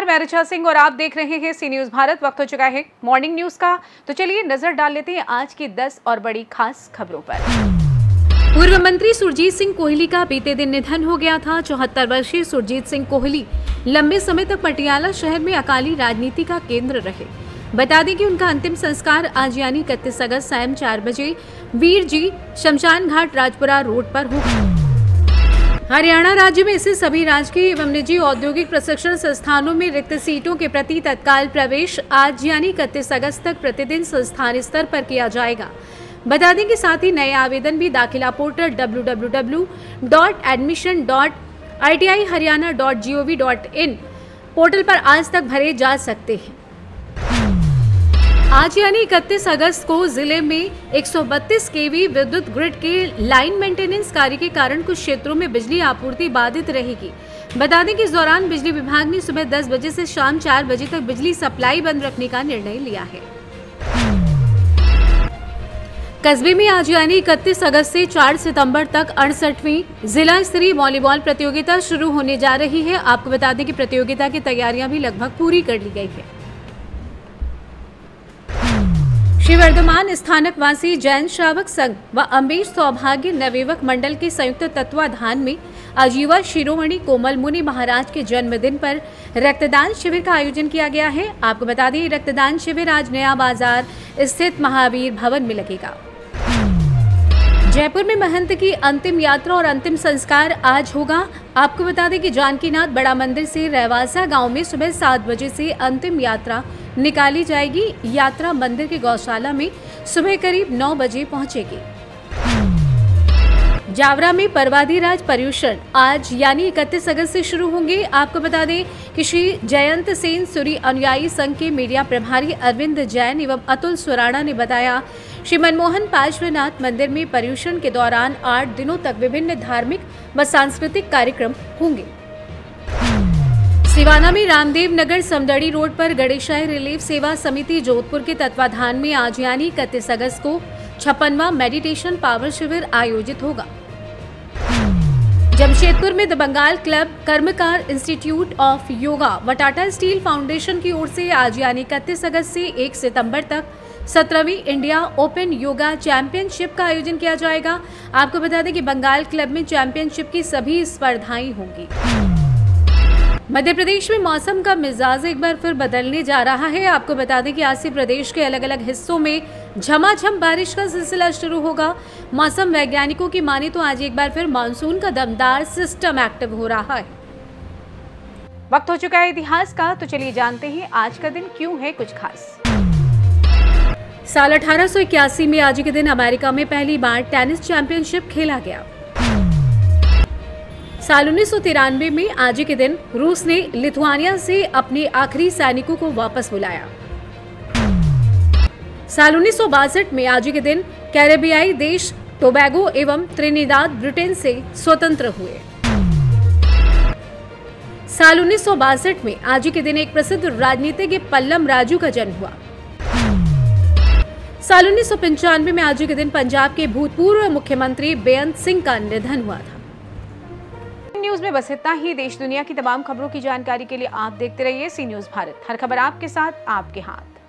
नमस्कार, मैं ऋचा सिंह और आप देख रहे हैं सी न्यूज़ भारत। वक्त हो चुका है मॉर्निंग न्यूज़ का। तो चलिए नज़र डाल लेते हैं आज की 10 और बड़ी खास खबरों पर। पूर्व मंत्री सुरजीत सिंह कोहली का बीते दिन निधन हो गया था। चौहत्तर वर्षीय सुरजीत सिंह कोहली लंबे समय तक पटियाला शहर में अकाली राजनीति का केंद्र रहे। बता दें कि उनका अंतिम संस्कार आज यानी इकतीस अगस्त सायं चार बजे वीर जी शमशान घाट राजपुरा रोड पर होगा हरियाणा राज्य में स्थित सभी राजकीय एवं निजी औद्योगिक प्रशिक्षण संस्थानों में रिक्त सीटों के प्रति तत्काल प्रवेश आज यानी इकतीस अगस्त तक प्रतिदिन संस्थान स्तर पर किया जाएगा। बता दें कि साथ ही नए आवेदन भी दाखिला पोर्टल www.admission.iti.haryana.gov.in पोर्टल पर आज तक भरे जा सकते हैं। आज यानी इकतीस अगस्त को ज़िले में 132 केवी विद्युत ग्रिड के लाइन मेंटेनेंस कार्य के कारण कुछ क्षेत्रों में बिजली आपूर्ति बाधित रहेगी। बता दें कि इस दौरान बिजली विभाग ने सुबह 10 बजे से शाम 4 बजे तक बिजली सप्लाई बंद रखने का निर्णय लिया है। कस्बे में आज यानी इकतीस अगस्त से 4 सितंबर तक अड़सठवीं जिला स्तरीय वॉलीबॉल प्रतियोगिता शुरू होने जा रही है। आपको बता दें कि प्रतियोगिता की तैयारियाँ भी लगभग पूरी कर ली गई है। श्री वर्धमान स्थानकवासी जैन श्रावक संघ व अम्बेश सौभाग्य नवेवक मंडल के संयुक्त तत्वाधान में आज युवा शिरोमणि कोमल मुनि महाराज के जन्मदिन पर रक्तदान शिविर का आयोजन किया गया है। आपको बता दें, रक्तदान शिविर आज नया बाज़ार स्थित महावीर भवन में लगेगा। जयपुर में महंत की अंतिम यात्रा और अंतिम संस्कार आज होगा। आपको बता दें कि जानकीनाथ बड़ा मंदिर से रहवासा गाँव में सुबह सात बजे से अंतिम यात्रा निकाली जाएगी। यात्रा मंदिर के गौशाला में सुबह करीब नौ बजे पहुंचेगी। जावरा में परवादी राज पर्यूषण। आज यानी इकतीस अगस्त से शुरू होंगे। आपको बता दें कि श्री जयंत सेन सूरी अनुयायी संघ के मीडिया प्रभारी अरविंद जैन एवं अतुल सुराणा ने बताया, श्री मनमोहन पार्श्वनाथ मंदिर में पर्यूषण के दौरान आठ दिनों तक विभिन्न धार्मिक व सांस्कृतिक कार्यक्रम होंगे। सिवाना में रामदेव नगर समदड़ी रोड पर गणेशाई रिलीफ सेवा समिति जोधपुर के तत्वाधान में आज यानी इकतीस अगस्त को छप्पनवा मेडिटेशन पावर शिविर आयोजित होगा। जमशेदपुर में the Bengal club, Karmakar institute of yoga व टाटा स्टील फाउंडेशन की ओर से आज यानी इकतीस अगस्त से 1 सितंबर तक सत्रहवीं इंडिया ओपन योगा चैंपियनशिप का आयोजन किया जाएगा। आपको बता दें कि बंगाल क्लब में चैंपियनशिप की सभी स्पर्धाएँ होंगी। मध्य प्रदेश में मौसम का मिजाज एक बार फिर बदलने जा रहा है। आपको बता दें कि आज से प्रदेश के अलग अलग हिस्सों में झमाझम बारिश का सिलसिला शुरू होगा। मौसम वैज्ञानिकों की माने तो आज एक बार फिर मानसून का दमदार सिस्टम एक्टिव हो रहा है। वक्त हो चुका है इतिहास का तो चलिए जानते हैं आज का दिन क्यों है कुछ खास। साल अठारह सौ इक्यासी में आज के दिन अमेरिका में पहली बार टेनिस चैंपियनशिप खेला गया। साल उन्नीस सौ तिरानवे में आज के दिन रूस ने लिथुआनिया से अपने आखिरी सैनिकों को वापस बुलाया। साल उन्नीस सौ बासठ में आज के दिन कैरेबियाई देश टोबैगो एवं त्रिनिदाद ब्रिटेन से स्वतंत्र हुए। साल उन्नीस सौ बासठ में आज के दिन एक प्रसिद्ध राजनीतिज्ञ पल्लम राजू का जन्म हुआ। साल उन्नीस सौ पंचानवे में आज के दिन पंजाब के भूतपूर्व मुख्यमंत्री बेअंत सिंह का निधन हुआ था। न्यूज़ में बस इतना ही। देश दुनिया की तमाम खबरों की जानकारी के लिए आप देखते रहिए सी न्यूज़ भारत। हर खबर आपके साथ, आपके हाथ।